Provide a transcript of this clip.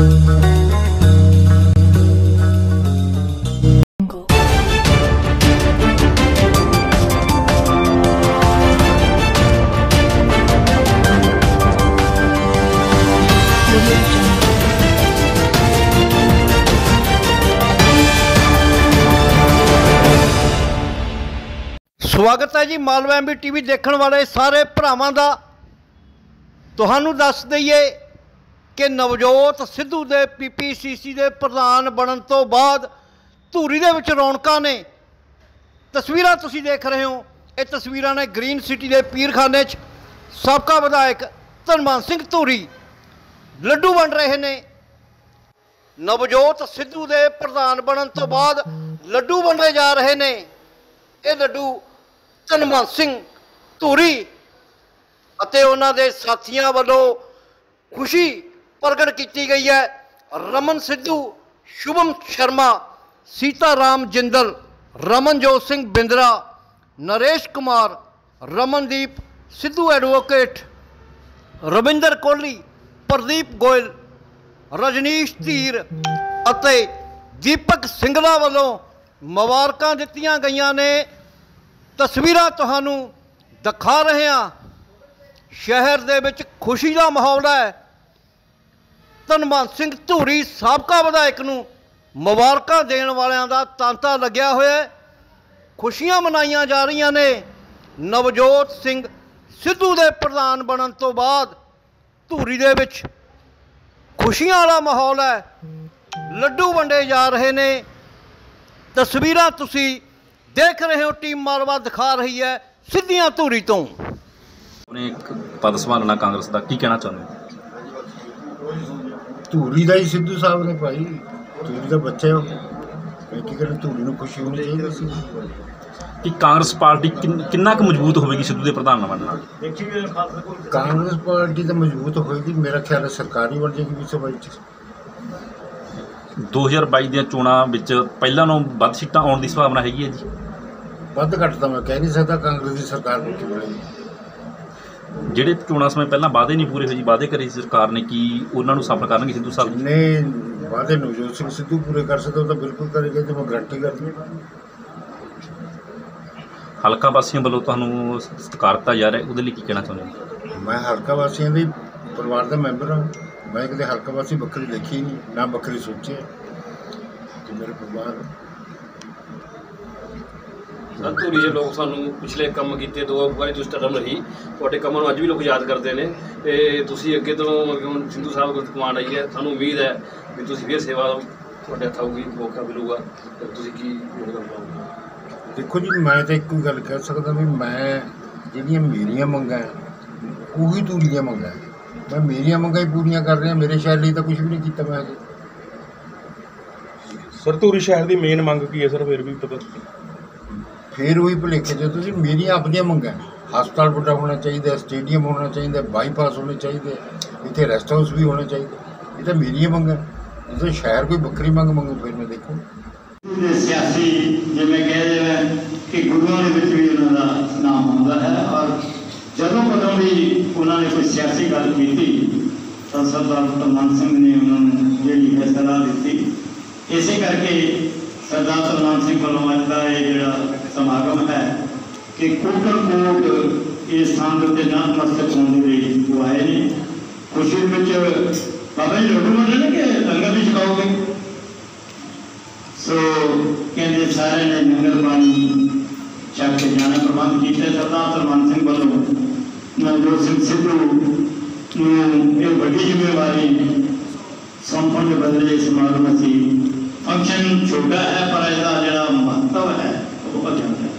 ਸਵਾਗਤ ਹੈ ਜੀ ਮਾਲਵਾ ਐਮਬੀ ਟੀਵੀ ਦੇਖਣ ਵਾਲੇ ਸਾਰੇ ਭਰਾਵਾਂ ਦਾ। ਤੁਹਾਨੂੰ ਦੱਸ ਦਈਏ ਕਿ ਨਵਜੋਤ ਸਿੱਧੂ ਦੇ ਪੀਪੀਸੀਸੀ ਦੇ ਪ੍ਰਧਾਨ ਬਣਨ ਤੋਂ ਬਾਅਦ ਧੂਰੀ ਦੇ ਵਿੱਚ ਰੌਣਕਾਂ ਨੇ। ਤਸਵੀਰਾਂ ਤੁਸੀਂ ਦੇਖ ਰਹੇ ਹੋ। ਇਹ ਤਸਵੀਰਾਂ ਨੇ ਗ੍ਰੀਨ ਸਿਟੀ ਦੇ ਪੀਰਖਾਨੇ 'ਚ ਸਾਬਕਾ ਵਿਧਾਇਕ ਧਨਮਾਨ ਸਿੰਘ ਧੂਰੀ। ਲੱਡੂ ਵੰਡ ਰਹੇ ਨੇ। ਨਵਜੋਤ ਸਿੱਧੂ ਦੇ ਪ੍ਰਧਾਨ ਬਣਨ ਤੋਂ ਬਾਅਦ ਲੱਡੂ ਵੰਡੇ ਜਾ ਰਹੇ ਨੇ। ਇਹ ਲੱਡੂ ਧਨਵੰਤ ਸਿੰਘ ਧੂਰੀ ਅਤੇ ਉਹਨਾਂ ਦੇ ਸਾਥੀਆਂ ਵੱਲੋਂ ਖੁਸ਼ੀ ਪ੍ਰਗਟ ਕੀਤੀ ਗਈ ਹੈ। ਰਮਨ ਸਿੱਧੂ, ਸ਼ੁਭਮ ਸ਼ਰਮਾ ਸੀਤਾ ਰਾਮ ਜਿੰਦਲ, ਰਮਨਜੋਤ ਸਿੰਘ ਬਿੰਦਰਾ, ਨਰੇਸ਼ ਕੁਮਾਰ, ਰਮਨਦੀਪ ਸਿੱਧੂ ਐਡਵੋਕੇਟ, ਰਵਿੰਦਰ ਕੋਹਲੀ, ਪ੍ਰਦੀਪ ਗੋਇਲ, ਰਜਨੀਸ਼ ਧੀਰ ਅਤੇ ਦੀਪਕ ਸਿੰਗਲਾ ਵੱਲੋਂ ਮੁਬਾਰਕਾਂ ਦਿੱਤੀਆਂ ਗਈਆਂ ਨੇ। ਤਸਵੀਰਾਂ ਤੁਹਾਨੂੰ ਦਿਖਾ ਰਹੇ ਹਾਂ। ਸ਼ਹਿਰ ਦੇ ਵਿੱਚ ਖੁਸ਼ੀ ਦਾ ਮਾਹੌਲ ਹੈ। ਧਨਵੰਤ ਸਿੰਘ ਧੂਰੀ ਸਾਬਕਾ ਵਿਧਾਇਕ ਨੂੰ ਮੁਬਾਰਕਾਂ ਦੇਣ ਵਾਲਿਆਂ ਦਾ ਤਾਂਤਾ ਲੱਗਿਆ ਹੋਇਆ ਖੁਸ਼ੀਆਂ ਮਨਾਈਆਂ ਜਾ ਰਹੀਆਂ ਨੇ। ਨਵਜੋਤ ਸਿੰਘ ਸਿੱਧੂ ਦੇ ਪ੍ਰਧਾਨ ਬਣਨ ਤੋਂ ਬਾਅਦ ਧੂਰੀ ਦੇ ਵਿੱਚ ਖੁਸ਼ੀਆਂ ਵਾਲਾ ਮਾਹੌਲ ਹੈ। ਲੱਡੂ ਵੰਡੇ ਜਾ ਰਹੇ ਨੇ। ਤਸਵੀਰਾਂ ਤੁਸੀਂ ਦੇਖ ਰਹੇ ਹੋ। ਟੀਮ ਮਾਲਵਾ ਦਿਖਾ ਰਹੀ ਹੈ ਸਿੱਧੀਆਂ ਧੂਰੀ ਤੋਂ। ਉਹਨੇ ਪਦ ਸੰਭਾਲਣਾ ਕਾਂਗਰਸ ਦਾ ਕੀ ਕਹਿਣਾ ਚਾਹੁੰਦੇ ਹੋ? ਧੂਰੀ ਦਾ ਹੀ ਸਿੱਧੂ ਸਾਹਿਬ ਨੇ ਭਾਈ। ਧੂਰੀ ਦਾ ਬੱਚਾ ਹੈ। ਮੈਂ ਕੀ ਕਰਾਂ ਧੂਰੀ ਨੂੰ ਖੁਸ਼ੀ ਹੋਣੀ ਚਾਹੀਦੀ ਸੀ। ਕਿ ਕਾਂਗਰਸ ਪਾਰਟੀ ਕਿੰਨ- ਕਿੰਨਾ ਕੁ ਮਜ਼ਬੂਤ ਹੋਵੇਗੀ ਸਿੱਧੂ ਦੇ ਪ੍ਰਧਾਨ ਬਣਨ ਨਾਲ? ਕਾਂਗਰਸ ਪਾਰਟੀ ਤਾਂ ਮਜ਼ਬੂਤ ਹੋਏਗੀ ਮੇਰਾ ਖਿਆਲ ਹੈ ਸਰਕਾਰੀ ਬਣ ਜਾਏਗੀ ਵੀ ਸਭਾ ਵਿੱਚ 2022 ਦੀਆਂ ਚੋਣਾਂ ਵਿੱਚ ਪਹਿਲਾਂ ਨਾਲੋਂ ਵੱਧ ਸੀਟਾਂ ਆਉਣ ਦੀ ਸੰਭਾਵਨਾ ਹੈਗੀ ਹੈ ਜੀ? ਵੱਧ ਘੱਟ ਤਾਂ ਮੈਂ ਕਹਿ ਨਹੀਂ ਸਕਦਾ ਕਾਂਗਰਸ ਦੀ ਸਰਕਾਰ ਨੂੰ ਕਿਵੇਂ ਜਿਹੜੇ ਚੋਣਾਂ ਸਮੇਂ ਪਹਿਲਾਂ ਵਾਅਦੇ ਨਹੀਂ ਪੂਰੇ ਹੋਏ ਜੀ ਵਾਅਦੇ ਕਰੇ ਸੀ ਸਰਕਾਰ ਨੇ ਕੀ ਉਹਨਾਂ ਨੂੰ ਸਫਲ ਕਰਨਗੇ ਸਿੱਧੂ ਸਾਹਿਬ ਜੀ? ਜਿੰਨੇ ਵਾਅਦੇ ਨਵਜੋਤ ਸਿੰਘ ਸਿੱਧੂ ਪੂਰੇ ਕਰ ਸਕਦਾ ਉਹ ਤਾਂ ਬਿਲਕੁਲ ਕਰੇਗਾ ਤੇ ਮੈਂ ਗਰੰਟੀ ਕਰਦੀ ਹਲਕਾ ਵਾਸੀਆਂ ਵੱਲੋਂ ਤੁਹਾਨੂੰ ਸਤਿਕਾਰ ਦਿੱਤਾ ਜਾ ਰਿਹਾ ਉਹਦੇ ਲਈ ਕੀ ਕਹਿਣਾ ਚਾਹੁੰਦੇ ਹੋ? ਮੈਂ ਹਲਕਾ ਵਾਸੀਆਂ ਦੇ ਪਰਿਵਾਰ ਦਾ ਮੈਂਬਰ ਹਾਂ। ਮੈਂ ਕਦੇ ਹਲਕਾ ਵਾਸੀ ਬੱਕਰੀ ਦੇਖੀ ਹੀ ਨਹੀਂ ਨਾ ਬੱਕਰੀ ਸੋਚੀ ਹੈ ਕਿ ਮੇਰੇ ਪਰਿਵਾਰ ਧੂਰੀ ਦੇ ਲੋਕ ਸਾਨੂੰ ਪਿਛਲੇ ਕੰਮ ਕੀਤੇ ਦੋ ਵਾਰੀ ਤੁਸੀਂ ਟਰਮ ਰਹੀ। ਤੁਹਾਡੇ ਕੰਮਾਂ ਨੂੰ ਅੱਜ ਵੀ ਲੋਕ ਯਾਦ ਕਰਦੇ ਨੇ। ਤੇ ਤੁਸੀਂ ਅੱਗੇ ਤੋਂ ਮਤਲਬ ਕਿ ਹੁਣ ਸਿੰਧੂ ਸਾਹਿਬ ਕੋਲ ਕਮਾਂਡ ਆਈ ਹੈ ਸਾਨੂੰ ਉਮੀਦ ਹੈ ਕਿ ਤੁਸੀਂ ਫਿਰ ਸੇਵਾ ਤੁਹਾਡੇ ਹੱਥ ਆਊਗੀ ਮੌਕਾ ਮਿਲੂਗਾ। ਤੇ ਤੁਸੀਂ ਕੀ ਯੋਗਦਾਨ ਪਾਓਗੇ? ਦੇਖੋ ਜੀ ਮੈਂ ਤਾਂ ਇੱਕੋ ਹੀ ਗੱਲ ਕਹਿ ਸਕਦਾ ਵੀ ਮੈਂ ਜਿਹੜੀਆਂ ਮੇਰੀਆਂ ਮੰਗਾਂ ਉਹੀ ਧੂਰੀ ਦੀਆਂ ਮੰਗਾਂ। ਮੈਂ ਮੇਰੀਆਂ ਮੰਗਾਂ ਹੀ ਪੂਰੀਆਂ ਕਰ ਰਿਹਾ ਮੇਰੇ ਸ਼ਹਿਰ ਲਈ ਤਾਂ ਕੁਝ ਵੀ ਨਹੀਂ ਕੀਤਾ ਮੈਂ ਅਜੇ। ਸਰ ਧੂਰੀ ਸ਼ਹਿਰ ਦੀ ਮੇਨ ਮੰਗ ਕੀ ਹੈ ਸਰ? ਫਿਰ ਵੀ ਪਤਾ ਫੇਰ ਉਹੀ ਭੁਲੇਖੇ ਜੇ ਤੁਸੀਂ ਮੇਰੀਆਂ ਆਪਣੀਆਂ ਮੰਗਾਂ ਹਸਪਤਾਲ ਵੱਡਾ ਹੋਣਾ ਚਾਹੀਦਾ, ਸਟੇਡੀਅਮ ਹੋਣਾ ਚਾਹੀਦਾ, ਬਾਈਪਾਸ ਹੋਣੇ ਚਾਹੀਦੇ, ਇੱਥੇ ਰੈਸਟ ਹਾਊਸ ਵੀ ਹੋਣੇ ਚਾਹੀਦੇ। ਇਹ ਤਾਂ ਮੇਰੀਆਂ ਮੰਗਾਂ ਜੇ ਸ਼ਹਿਰ ਕੋਈ ਬੱਕਰੀ ਮੰਗ ਮੰਗੂ, ਫਿਰ ਮੈਂ ਦੇਖੂ। ਦੇ ਸਿਆਸੀ ਜਿਵੇਂ ਕਹਿ ਦੇਵੇ ਕਿ ਗੁਰੂਆਂ ਦੇ ਵਿੱਚ ਵੀ ਉਹਨਾਂ ਦਾ ਨਾਮ ਆਉਂਦਾ ਹੈ ਔਰ ਜਦੋਂ ਕਦੋਂ ਵੀ ਉਹਨਾਂ ਨੇ ਕੋਈ ਸਿਆਸੀ ਗੱਲ ਕੀਤੀ, ਤਾਂ ਸਰਦਾਰ ਧੰਮਨ ਸਿੰਘ ਨੇ ਉਹਨਾਂ ਨੂੰ ਜਿਹੜੀ ਹੈ ਸਲਾਹ ਦਿੱਤੀ। ਇਸੇ ਕਰਕੇ ਸਰਦਾਰ ਧੰਮਨ ਸਿੰਘ ਵੱਲੋਂ ਅੱਜ ਦਾ ਇਹ ਜਿਹੜਾ ਸਮਾਗਮ ਹੈ ਕਿ ਕੋਟਰ ਕੋਟ ਇਸ ਸਥਾਨ ਦੇ ਉੱਤੇ ਨਤਮਸਤਕ ਹੋਣ ਦੇ ਲਈ ਉਹ ਆਏ ਨੇ ਖੁਸ਼ੀ ਵਿੱਚ ਬਾਬਾ ਜੀ ਲੱਡੂ ਵੰਡੇ ਨੇ ਕਿ ਲੰਗਰ ਵੀ ਛਕਾਓਗੇ ਸੋ ਕਹਿੰਦੇ ਸਾਰੇ ਨੇ ਲੰਗਰ ਪਾਣੀ ਚੱਕ ਕੇ ਜਾਣਾ ਪ੍ਰਬੰਧ ਕੀਤੇ ਸਰਦਾਰ ਧਰਮਨ ਸਿੰਘ ਵੱਲੋਂ ਨਵਜੋਤ ਸਿੰਘ ਸਿੱਧੂ ਨੂੰ ਇਹ ਵੱਡੀ ਜ਼ਿੰਮੇਵਾਰੀ ਸੌਂਪਣ ਦੇ ਬਦਲੇ ਸਮਾਗਮ ਅਸੀਂ ਫੰਕਸ਼ਨ ਛੋਟਾ ਹੈ, ਪਰ ਇਹਦਾ ਜਿਹੜਾ ਮਹੱਤਵ ਹੈ ਉਹ ਅਗਿਆਨ ਹੈ